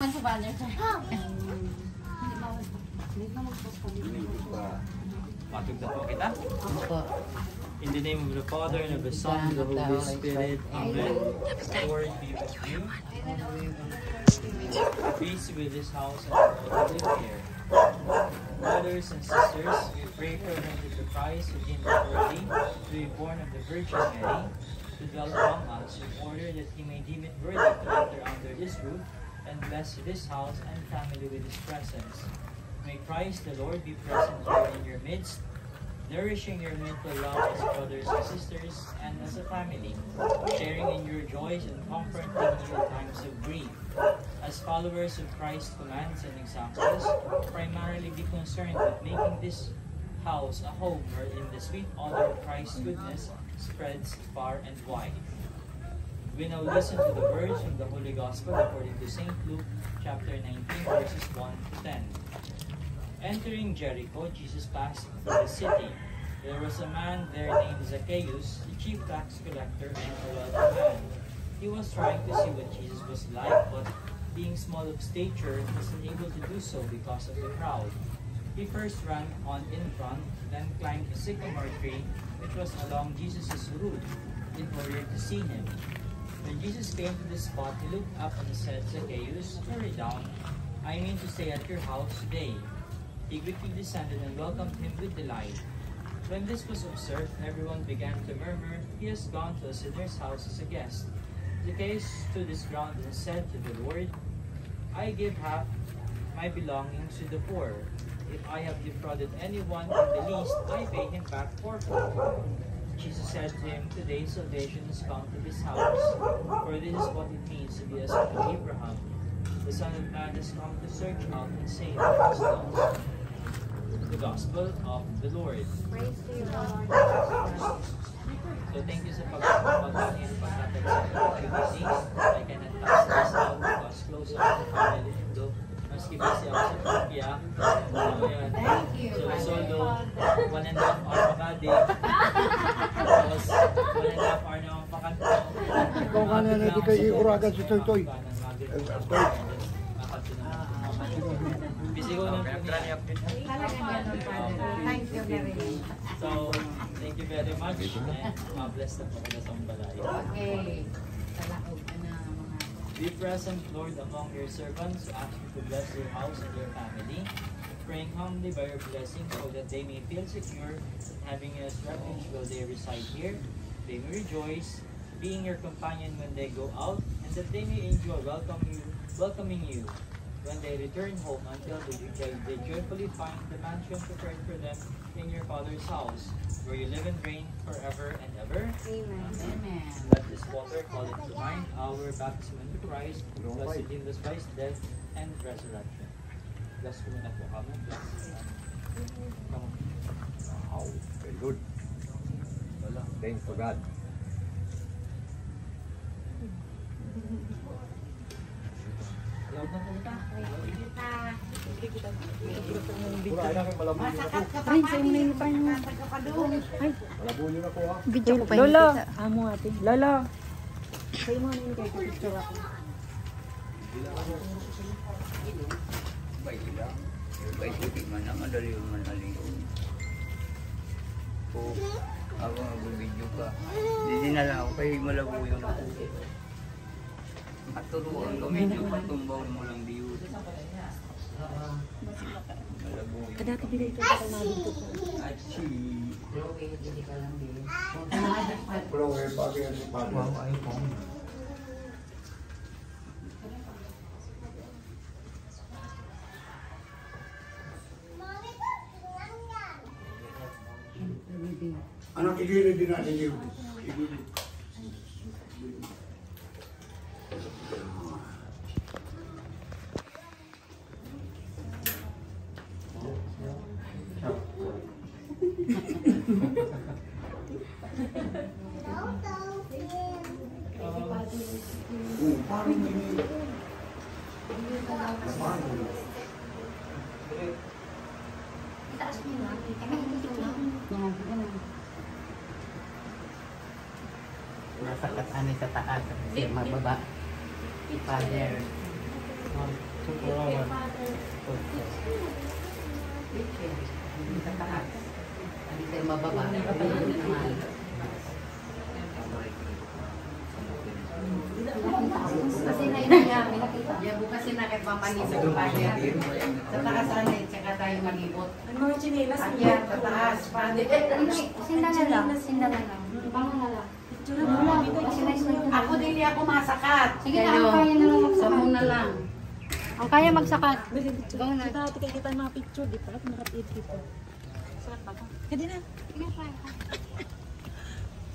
In the name of the Father, and of the Son, and of the Holy Spirit. Amen. Lord be with you. Peace with this house and all that live here. Brothers and sisters, we pray for the Christ who came worthy to be born of the Virgin Mary, to dwell among us, in order that he may deem it worthy to enter under this roof and bless this house and family with his presence. May Christ the Lord be present here in your midst, nourishing your mental love as brothers and sisters and as a family, sharing in your joys and comforting you in times of grief. As followers of Christ's commands and examples, primarily be concerned with making this house a home wherein the sweet odor of Christ's goodness spreads far and wide. We now listen to the words from the Holy Gospel according to St. Luke chapter 19 verses 1 to 10. Entering Jericho, Jesus passed through the city. There was a man there named Zacchaeus, the chief tax collector and a wealthy man. He was trying to see what Jesus was like, but being small of stature, wasn't able to do so because of the crowd. He first ran on in front, then climbed a sycamore tree, which was along Jesus' route, in order to see him. When Jesus came to the spot, he looked up and said, Zacchaeus, hurry down. I mean to stay at your house today. He quickly descended and welcomed him with delight. When this was observed, everyone began to murmur, He has gone to a sinner's house as a guest. Zacchaeus stood his ground and said to the Lord, I give half my belongings to the poor. If I have defrauded anyone in the least, I pay him back fourfold. Jesus said to him, Today salvation has come to this house, for this is what it means to be a son of Abraham. The Son of Man has come to search out and save the lost. The Gospel of the Lord. Praise to you, Lord. So thank you sa pagpapagpapagin pagkatag sa activity. I cannot pass this out because close up the family window. Maski busy ako sa Turkey. So yan. Thank you. So soldo, one and a half hour makadi. Tapos one and a half hour naman pakanto. Ikaw nga na natin kay. Thank you very much. Balay. Okay. Be present, Lord, among your servants ask you to bless your house and your family, praying humbly by your blessing so that they may feel secure, having as refuge while they reside here. They may rejoice, being your companion when they go out, and that they may enjoy welcoming you, welcoming you when they return home until they, they, they joyfully find the mansion prepared for them in your Father's house, where you live and reign forever and ever. Amen. Amen. Let this water call it to mind our baptism into Christ, bless redeem us by his death and resurrection. Bless ko muna po kami. Bless. Come on. Wow, very good. Wala, thanks to God. Ay na kay. Ay, sa inyo yung ako ha. Video ko pa yun. Lolo! Amo ate. Lolo! Sa'yo mo na yung kaya picture ako. Baik sila. Baik sikit mana madali madali. Po, ako nagbibideo ka. Hindi na lang ako kay malabo yun ako. Maturuan ka medyo patumbaw mo lang. Malabo yun. Kadati binay ito sa namin ko. Achi. Pero eh, bagay yan si Pablo. Anak, igilid din natin yun. Igilid. Nasa kat ani sa taas. Kasi mababa. Father. Kasi na niya, pinakita niya. Bukas yung nakipamanin sa taas anay, tsaka tayo malibot. Ang mga chinelas. Akyat, sa taas, pande. Sinda na lang. Sinda na lang. Bango na lang. Na Ako din ako masakat. Sige na, ang kaya na lang Sa magsakat. muna lang. Ang kaya magsakat. Bango na. Kita natin kita mga picture, di pa? Nakapit dito. Sarap ba? Kadi na.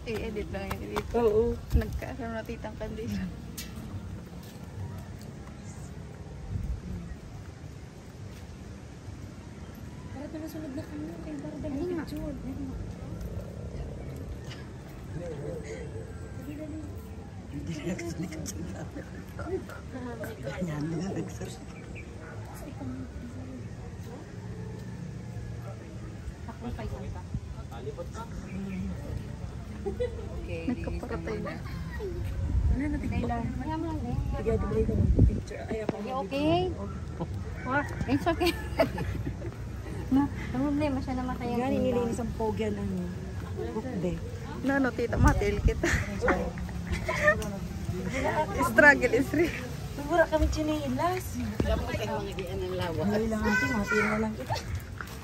I-edit lang yun dito. Oo. Nagkaroon na titang condition. Para pala sunod na kami. Kaya para dahil picture. Nagkaparatay na. Kaya mo lang din. Sige, tigay ka ng picture. Ay, ako. Okay? It's okay. no, no problema siya naman kaya. Gani nilinis ang pogyan ano. Bukde. No, no, tita, matil kita. Struggle is real. Nagura kami chinelas. Ay lang ate, matiin na lang kita.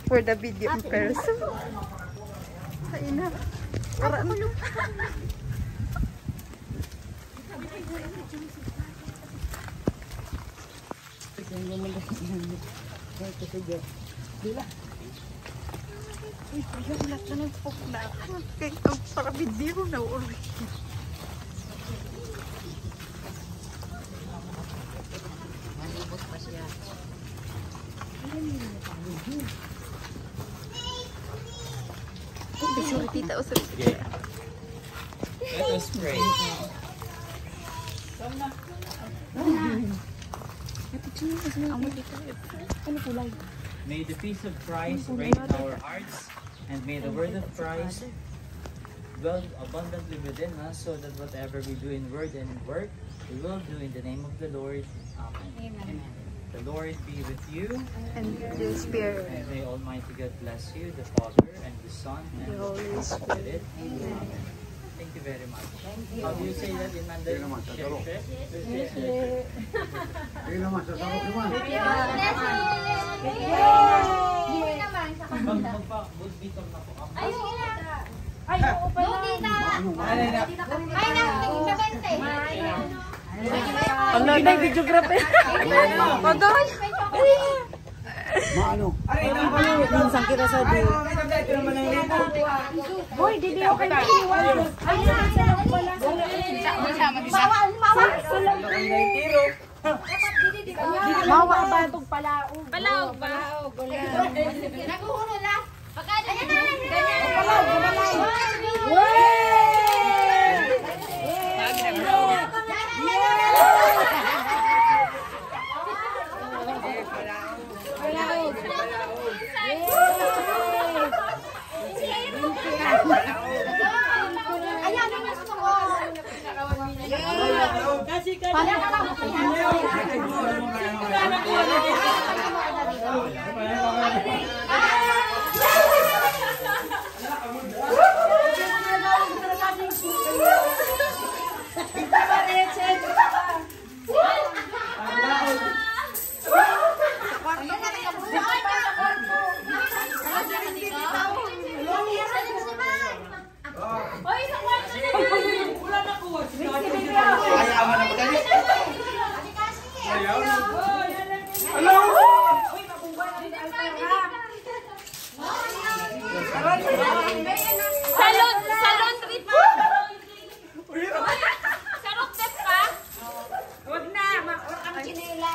For the video in person. Ay na. Para ano yung... Uy, kaya wala ka ng na ako. Kaya ang para video na uwi. Ay, sorry tita. Oh, sorry. Okay. Let us pray. Ano kulay? May the peace of Christ reign in our hearts, and may the word of Christ dwell abundantly within us, so that whatever we do in word and in work, we will do in the name of the Lord. Amen. The Lord be with you, And the spirit. and may Almighty God bless you, the Father, and the Son, and the Holy Spirit. Amen. Thank you very much. How do you say that in Mandarin? Sheshe? Hindi naman sa Mag magpa-good bitter na po ako. Ay, oo na. Ay, oo pala. Yung tita. Ay, na. Tingin sa bente. Ang nanay videographer. Pagay! Minsan kita sa di. Hoy, di di ako kayo iwan. Bawal, bawal. Mawa ba itong palaong? Palaog ba? Naguhulo na. Pagkada na. Ganyan. Ayan naman sa Hoy, sa kwarto na Salon, salon trip mo. Sa road trip ka? Huwag na, wala kami chinela.